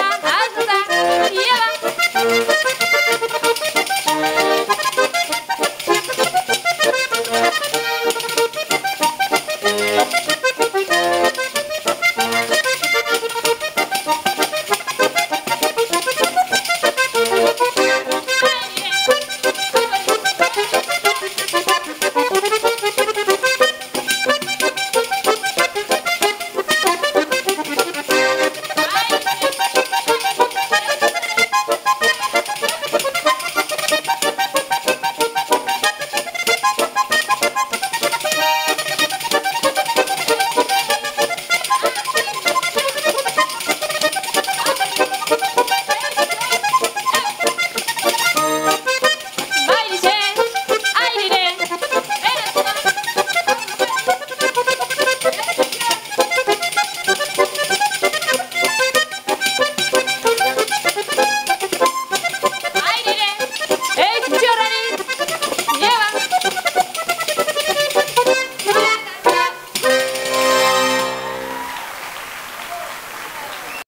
儿子，你毕业了。